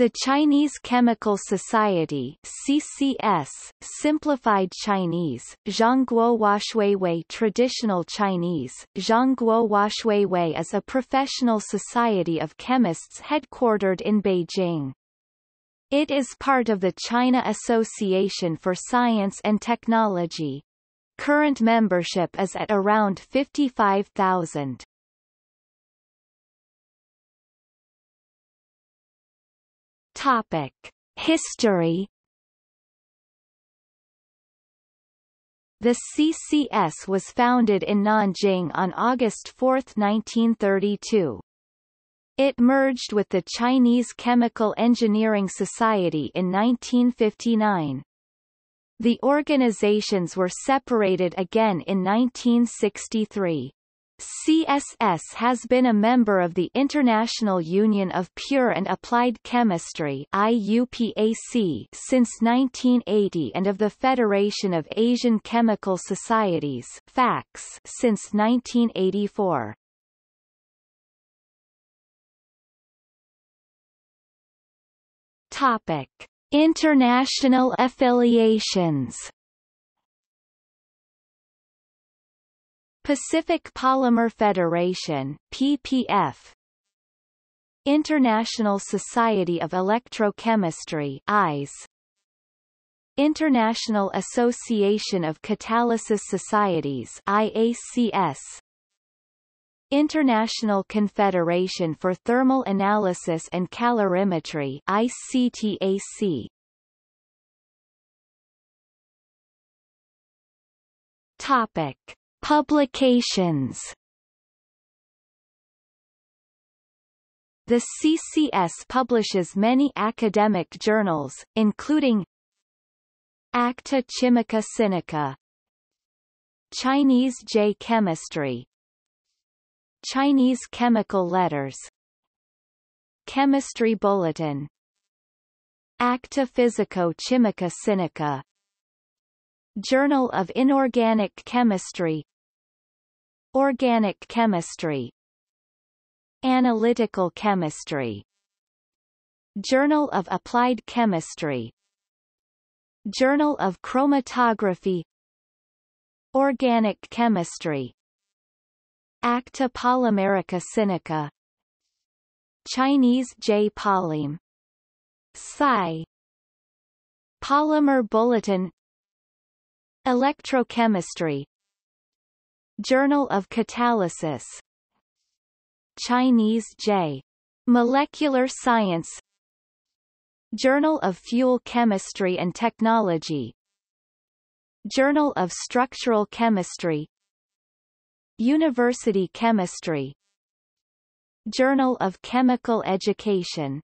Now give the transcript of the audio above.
The Chinese Chemical Society CCS, Simplified Chinese, Zhongguo Huaxuehui Traditional Chinese, Zhongguo Huaxuehui is a professional society of chemists headquartered in Beijing. It is part of the China Association for Science and Technology. Current membership is at around 55,000. Topic: History The CCS was founded in Nanjing on August 4, 1932. It merged with the Chinese Chemical Engineering Society in 1959. The organizations were separated again in 1963. CSS has been a member of the International Union of Pure and Applied Chemistry IUPAC since 1980 and of the Federation of Asian Chemical Societies FACS since 1984. Topic: International affiliations Pacific Polymer Federation PPF International Society of Electrochemistry ISE International Association of Catalysis Societies IACS International Confederation for Thermal Analysis and Calorimetry ICTAC Topic Publications. The CCS publishes many academic journals, including Acta Chimica Sinica Chinese J Chemistry Chinese Chemical Letters Chemistry Bulletin Acta Physico Chimica Sinica Journal of Inorganic Chemistry. Organic Chemistry. Analytical Chemistry. Journal of Applied Chemistry. Journal of Chromatography. Organic Chemistry. Acta Polymerica Sinica. Chinese J. Polym Psi Polymer Bulletin Electrochemistry. Journal of Catalysis. Chinese J. Molecular Science. Journal of Fuel Chemistry and Technology. Journal of Structural Chemistry. University Chemistry. Journal of Chemical Education